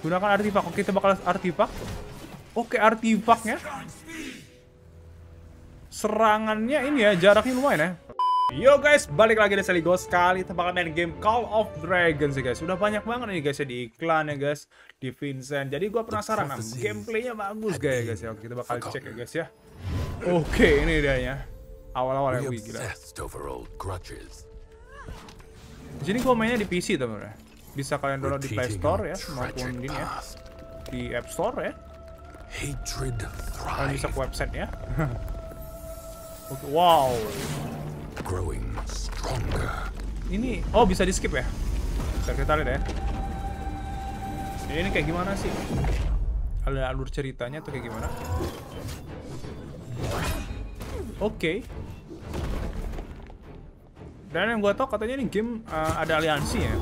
Gunakan artifak. Oke, kita bakal artifak. Oke, artifaknya. Serangannya ini ya, jaraknya lumayan ya. Yo guys, balik lagi di Sally Ghost. Kali kita bakal main game Call of Dragons ya guys. Sudah banyak banget nih guys ya di iklan ya guys. Di Vincent. Jadi gua penasaran nah, Gameplaynya bagus guys ya guys? Ya Oke kita bakal cek ya guys ya. Oke ini dia ya Awal-awal ya, wih gila. Di sini gua mainnya di PC teman-teman Bisa kalian download di Play Store ya Maupun di ya Di App Store ya Kalian bisa ke website ya wow growing stronger. Ini oh bisa di skip ya? Bentar kita lihat ya. Ini, ini kayak gimana sih? Ada alur ceritanya tuh kayak gimana? Oke. Okay. Dan yang gua tau katanya ini game uh, ada aliansi ya.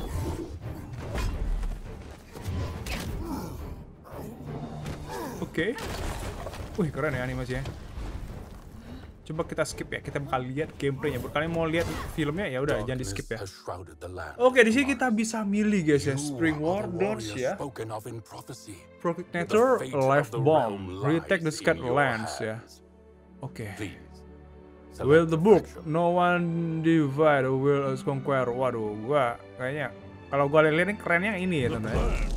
Oke. Okay. Wih keren ya animasinya. Coba kita skip ya, kita bakal lihat gameplaynya. Buat kalian mau lihat filmnya ya udah jangan di skip ya. Oke, di sini kita bisa milih guys ya, Spring Wardens ya. Procrastinator, Life Bomb, Retake the Scat Lands ya. Oke. Okay. Will the book, no one divide, will us conquer. Waduh, gua kayaknya kalau gua lihat ini kerennya ini ya teman-teman.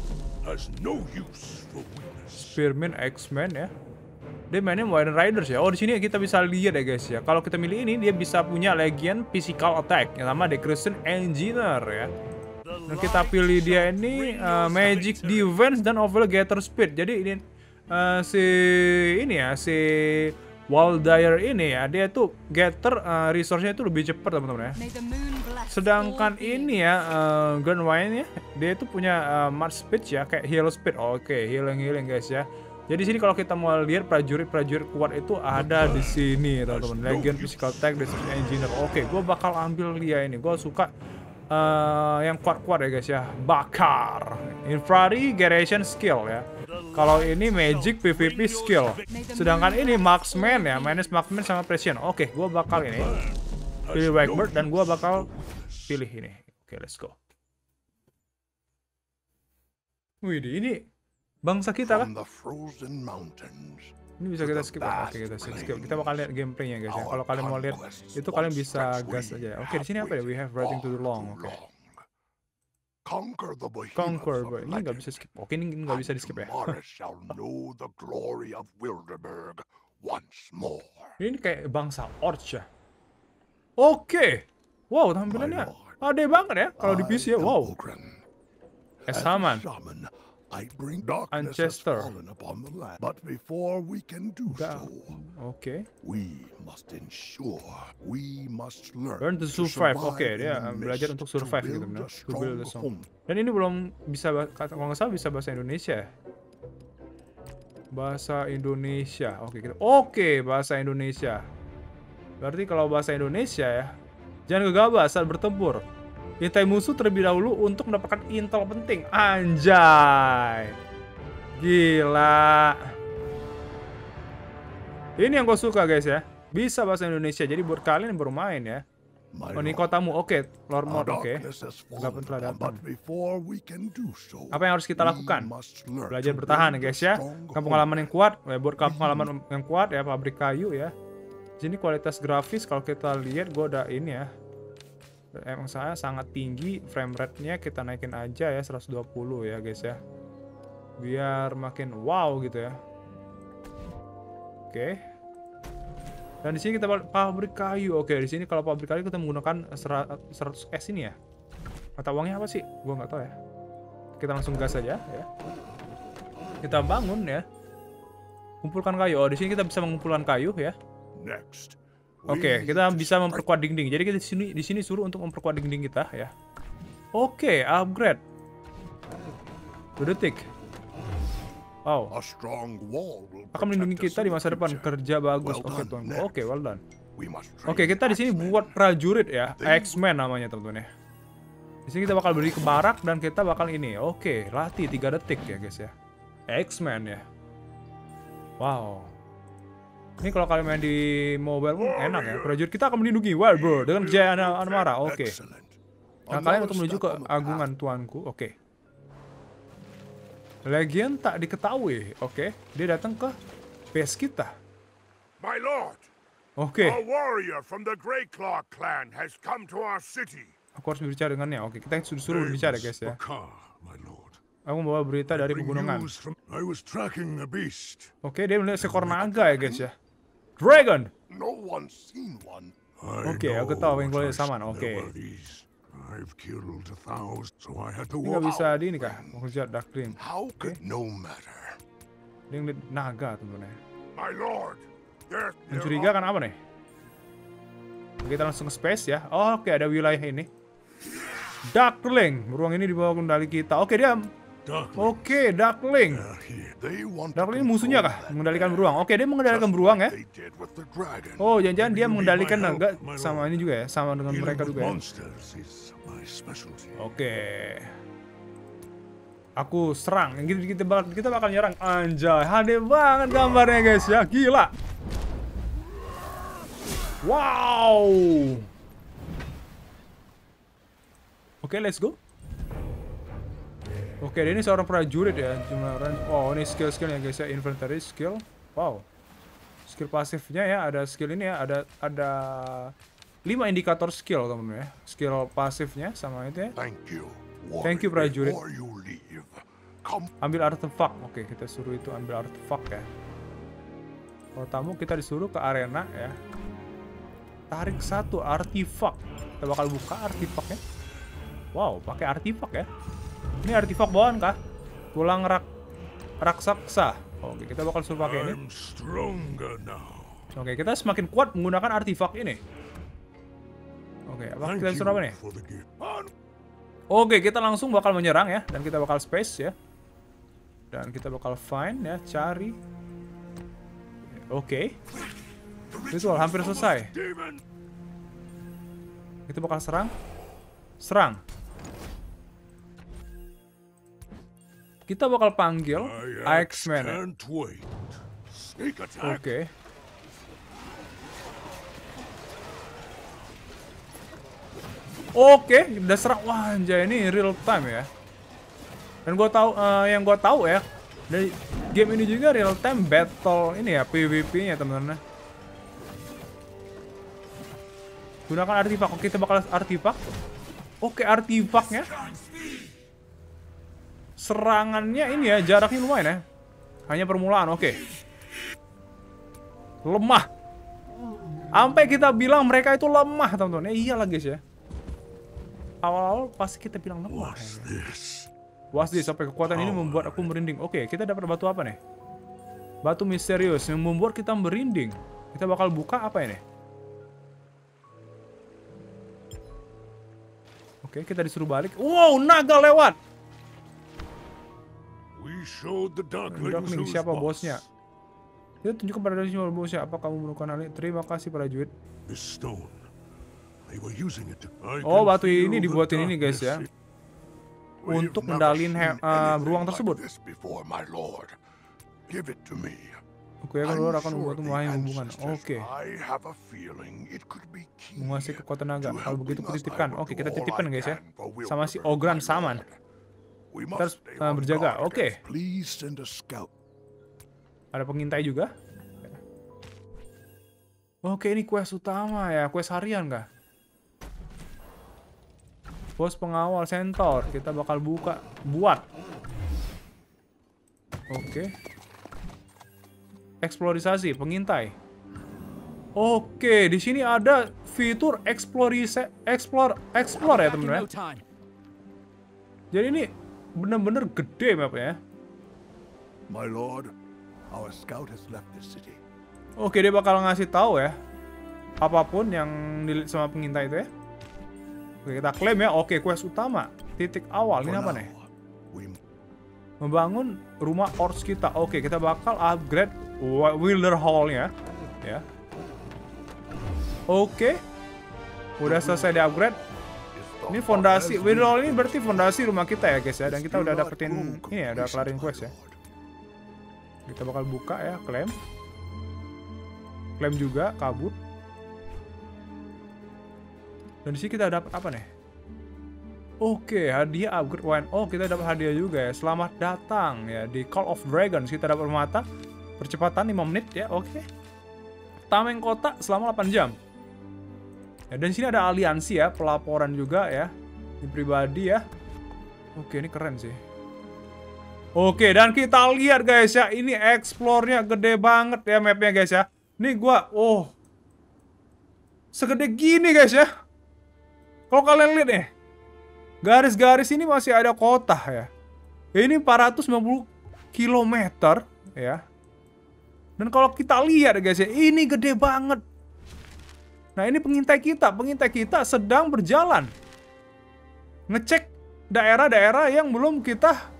Spearman X-Men ya. Dia mainnya Wild Riders ya. Oh, di sini kita bisa lihat ya guys ya. Kalau kita milih ini dia bisa punya Legion Physical Attack yang nama Decreasing Engineer ya. Dan kita pilih dia ini uh, Magic Defense dan Overall Gather Speed. Jadi ini uh, si ini ya si Wildire ini ya dia tuh gather uh, resource-nya itu lebih cepat teman-teman ya. Sedangkan ini ya uh, Gunwine ya dia itu punya uh, March Speed ya kayak heal speed. Oh, Oke, okay. healing healing guys ya. Jadi sini kalau kita mau lihat prajurit-prajurit kuat itu ada di sini, teman-teman. Legion Physical Tech, Destruction Engineer. Oke, gue bakal ambil dia ini. Gue suka uh, yang kuat-kuat ya guys ya. Bakar. Infrared Generation Skill ya. Kalau ini Magic PvP Skill. Sedangkan ini Marksman ya. Minus Marksman sama Precision. Oke, gue bakal ini. Pilih Wakebird dan gue bakal pilih ini. Oke, let's go. Wih, ini bangsa kita kan? Ini bisa kita skip ya? Oke, kita skip. Kita bakal lihat gameplaynya guys ya. Kalau kalian mau lihat itu kalian bisa gas aja. Ya. Oke, di sini apa ya? We have writing to the long. Oke. Conquer the boy. Conquer boy. Ini nggak bisa skip. Oke, ini nggak bisa di skip ya. ini kayak bangsa Orch ya. Oke. Wow, tampilannya ada banget ya kalau di PC ya. Wow. Esaman. I bring darkness Manchester. has fallen upon the land. But before we can do so, okay. we must ensure, we must learn Learn to survive. Oke, okay, dia belajar untuk survive gitu benar. To build a song. Dan ini belum bisa kalau nggak salah bisa bahasa Indonesia. Bahasa Indonesia. Oke, okay, kita. Oke, okay, bahasa Indonesia. Berarti kalau bahasa Indonesia ya, jangan gegabah saat bertempur. Intai musuh terlebih dahulu untuk mendapatkan intel penting. Anjay. Gila. Ini yang gue suka guys ya. Bisa bahasa Indonesia. Jadi buat kalian yang baru main ya. Oh ini kotamu. Oke. Okay. Lord Mod. Oke. Okay. Gak telah datang. Apa yang harus kita lakukan? Belajar bertahan ya guys ya. Kampung halaman yang kuat. Ya, buat kampung halaman yang kuat ya. Pabrik kayu ya. Jadi kualitas grafis kalau kita lihat gue udah ini ya emang saya sangat tinggi frame rate-nya kita naikin aja ya 120 ya guys ya. Biar makin wow gitu ya. Oke. Dan di sini kita pabrik kayu. Oke di sini kalau pabrik kayu kita menggunakan 100 S ini ya. Mata uangnya apa sih? Gua nggak tahu ya. Kita langsung gas aja ya. Kita bangun ya. Kumpulkan kayu. Oh di sini kita bisa mengumpulkan kayu ya. Next Oke, okay, kita bisa memperkuat dinding. Jadi kita di sini di sini suruh untuk memperkuat dinding kita ya. Oke, okay, upgrade. Detik. Wow. Akan melindungi kita di masa depan. Kerja bagus. Oke, okay, tuan. Oke, okay, well done. Oke, okay, kita di sini buat prajurit ya. X-Men namanya, teman-teman ya. Di sini kita bakal beri ke barak dan kita bakal ini. Oke, okay, latih 3 detik ya, guys ya. X-Men ya. Wow. Ini kalau kalian main di mobile pun enak ya. Prajurit kita akan melindungi Wild Bird dengan kejayaan Anmara. Oke. Okay. Nah, kalian untuk menuju ke agungan tuanku. Oke. Okay. Legion tak diketahui. Oke, dia datang ke base kita. My lord, Oke, a warrior from the Grey Claw clan has come to our city. aku harus berbicara dengannya. Oke, kita suruh berbicara guys ya. Bakar, my lord. Aku membawa berita dari pegunungan. Oke, dia melihat seekor naga ya guys ya. Dragon. No one's seen one. Oke, Okay, aku tahu apa yang boleh saman, oke. I've killed a thousand, so I had to Ini walk bisa di ini kah? Bekerja Dark Dream. How could no matter? Dia ngeliat naga temen-temen. My lord, Mencurigakan apa nih? Kita langsung ke space ya. Oh, oke ada wilayah ini. Darkling. Beruang ini di bawah kendali kita. Oke dia. Darkling. Oke Darkling. They want to Darkling musuhnya kah? Mengendalikan beruang. Oke dia mengendalikan beruang ya. Oh jangan-jangan dia mengendalikan naga sama ini juga ya. Sama dengan mereka juga ya. Oke. Aku serang. Yang gitu kita bakal kita bakal nyerang. Anjay, HD banget gambarnya guys ya. Gila. Wow. Oke, let's go. Oke, ini seorang prajurit ya. Jumlah orang. Wow, ini skill-skillnya guys ya. Inventory skill. Wow. Skill pasifnya ya, ada skill ini ya, ada ada 5 indikator skill teman-teman ya. Skill pasifnya sama itu ya. Thank you. Thank you, prajurit. Leave, ambil artefak. Oke, kita suruh itu ambil artefak ya. Kalau tamu kita disuruh ke arena ya. Tarik satu artefak. Kita bakal buka artefaknya. Wow, pakai artefak ya. Ini artefak bawaan kah? Tulang rak raksasa. Oke, kita bakal suruh pakai ini. Oke, kita semakin kuat menggunakan artefak ini. Oke, apa kita suruh apa nih? Oke, kita langsung bakal menyerang ya, dan kita bakal space ya. Dan kita bakal find ya, cari. Oke. Ritual hampir selesai. Kita bakal serang. Serang. Kita bakal panggil X-Men ya. Sneak attack. Oke. Oke, udah serang. Wah, anjay ini real time ya. Dan gua tahu eh, yang gua tahu ya, dari game ini juga real time battle ini ya PVP-nya teman-teman. Gunakan artefak. Oke, kita bakal artefak. Oke, artefaknya. Serangannya ini ya, jaraknya lumayan ya. Hanya permulaan, oke. Lemah. Sampai kita bilang mereka itu lemah, teman-teman. Ya iyalah guys ya. Awal-awal pasti kita bilang lemah. This? Wasdi sampai kekuatan ini membuat aku merinding. Oke, kita dapat batu apa nih? Batu misterius yang membuat kita merinding. Kita bakal buka apa ini? Oke, kita disuruh balik. Wow, naga lewat. Darkling, siapa bosnya? Dia tunjukkan pada siapa bosnya. Apa kamu menemukan hal ini? Terima kasih prajurit. This stone. They were using it to... I Oh, batu ini dibuatin ini guys ya. Untuk he- seen eh, beruang tersebut. this before, my lord. Give it to me. Aku yakan I'm luar akan the mahal hubungan. Oke. Menguasai kekuatan naga. Kalau begitu. I will Oke, kita titipkan guys ya. Sama si Ogran Saman. Kita harus on berjaga. Oke. Scout. Ada pengintai juga. Oke, ini quest utama ya. Quest harian kah? Bos pengawal Centaur. Kita bakal buka. Buat. Oke. Eksplorisasi, pengintai. Oke, di sini ada fitur eksplorasi, explore, explore ya teman-teman. ya. Jadi ini bener-bener gede mapnya ya. My lord, our scout has left the city. Oke, dia bakal ngasih tahu ya. Apa pun yang dilihat sama pengintai itu ya. Oke, kita klaim ya. Oke, quest utama. Titik awal. Ini apa nih? Membangun rumah Orcs kita. Oke, kita bakal upgrade Wilder Hall-nya. Ya. Oke. Udah selesai di-upgrade. Ini fondasi. Wilder Hall ini berarti fondasi rumah kita ya, guys ya. Dan kita udah dapetin ini ya, udah kelarin quest ya. Kita bakal buka ya, klaim. Klaim juga, kabut. Dan di sini kita dapat apa nih? Oke, hadiah upgrade wine. Oh, kita dapat hadiah juga ya. Selamat datang ya di Call of Dragons. Kita dapat permata. Percepatan 5 menit ya. Oke. Tameng kota selama 8 jam. Ya, dan sini ada aliansi ya, pelaporan juga ya. Ini pribadi ya. Oke, ini keren sih. Oke, dan kita lihat guys ya, ini explore-nya gede banget ya mapnya guys ya. Ini gua, oh. Segede gini guys ya. Kalau kalian lihat nih, garis-garis ini masih ada kota ya. Ini 450 km ya. Dan kalau kita lihat guys ya, ini gede banget. Nah ini pengintai kita, pengintai kita sedang berjalan. Ngecek daerah-daerah yang belum kita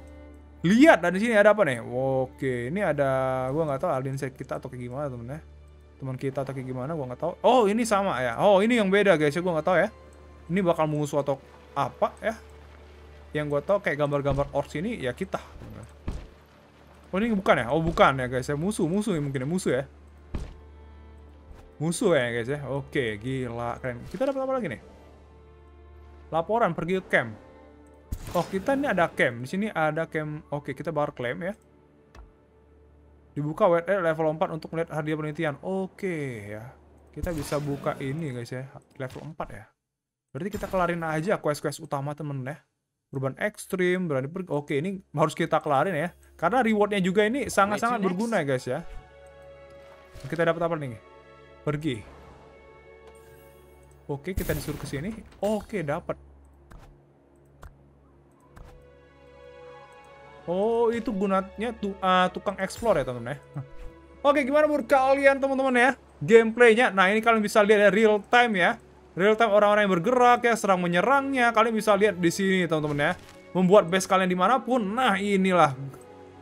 lihat. Dan di sini ada apa nih? Oke, ini ada, gua nggak tahu alien kita atau kayak gimana temen ya. Teman kita atau kayak gimana, gua nggak tahu. Oh ini sama ya. Oh ini yang beda guys ya, gua nggak tahu ya. Ini bakal musuh atau apa ya? Yang gue tau kayak gambar-gambar orcs ini ya kita. Oh ini bukan ya? Oh bukan ya guys ya musuh musuh mungkin ya musuh ya. Musuh ya guys ya. Oke gila keren. Kita dapat apa lagi nih? Laporan pergi ke camp. Oh kita ini ada camp. Di sini ada camp. Oke kita baru klaim ya. Dibuka WR level 4 untuk melihat hadiah penelitian. Oke ya. Kita bisa buka ini guys ya. Level 4 ya. Berarti kita kelarin aja quest-quest utama temen ya. Urban ekstrim, berani pergi. Oke, ini harus kita kelarin ya. Karena rewardnya juga ini sangat-sangat berguna ya guys ya. Kita dapat apa nih? Pergi. Oke, kita disuruh ke sini. Oke, dapat. Oh, itu gunanya tu, uh, tukang explore ya teman-teman ya. Oke, gimana menurut kalian teman-teman ya? Gameplaynya. Nah, ini kalian bisa lihat ya real time ya real time orang-orang yang bergerak ya, serang menyerangnya. Kalian bisa lihat di sini teman-teman ya. Membuat base kalian di mana pun. Nah inilah.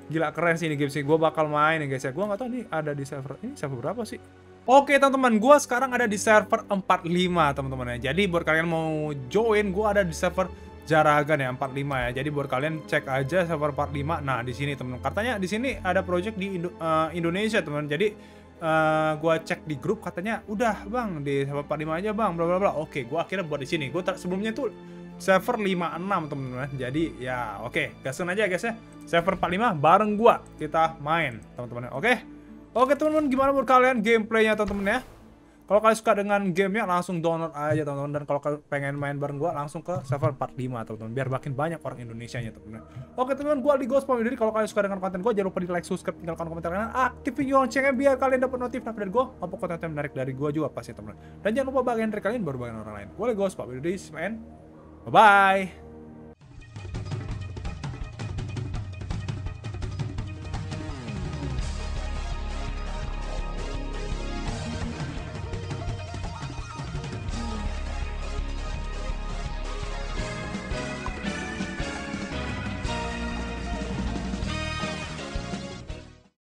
Gila keren sih ini game sih. Gue bakal main ya guys ya. Gue nggak tahu nih ada di server. Ini server berapa sih? Oke teman-teman, gue sekarang ada di server 45 teman-teman ya. Jadi buat kalian mau join, gue ada di server Jaragan ya 45 ya. Jadi buat kalian cek aja server 45. Nah di sini teman-teman. Katanya di sini ada project di Indo uh, Indonesia teman. Jadi uh, gue cek di grup katanya udah bang di server 45 aja bang bla bla bla oke gue akhirnya buat di sini gue sebelumnya tuh server 56 teman-teman jadi ya oke okay, gasin aja guys ya server 45 bareng gue kita main teman-teman oke oke teman-teman gimana menurut kalian gameplaynya teman-teman ya kalau kalian suka dengan gamenya langsung download aja teman-teman dan kalau kalian pengen main bareng gua langsung ke server 45 teman-teman biar makin banyak orang Indonesia nya teman-teman. Oke teman-teman gua di Ghost Jadi kalau kalian suka dengan konten gua jangan lupa di like, subscribe, tinggalkan komentar kalian, aktifin loncengnya biar kalian dapat notifikasi dari gua apa konten yang menarik dari gua juga pasti teman-teman. Dan jangan lupa bagian dari kalian baru bagian orang lain. Gua di Ghost Jadi man. Bye bye.